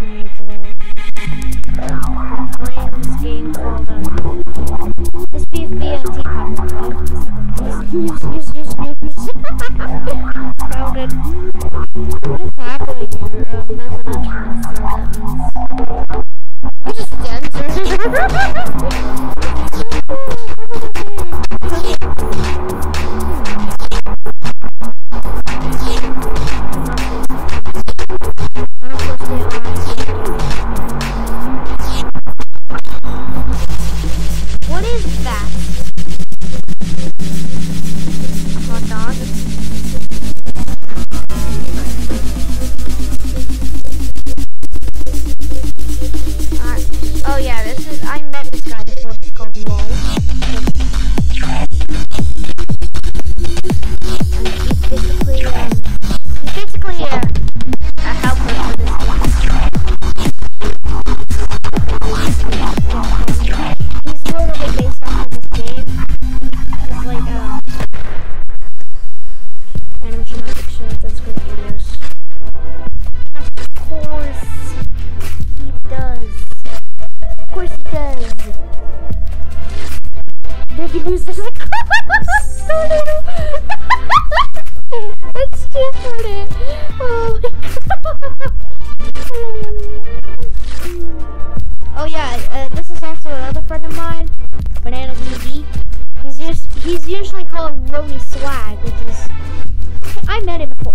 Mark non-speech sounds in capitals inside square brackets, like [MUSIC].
to me today. I'm playing this game called, um, this beef be a Crowded. What is happening here? Um, there's an entrance, so that means... I just danced! [LAUGHS] that? Of course it does. They can use this as a tornado. That's too funny. Oh my god. Oh yeah, uh, this is also another friend of mine, Banana TV. He's just he's usually called Rony Swag, which is I met him before.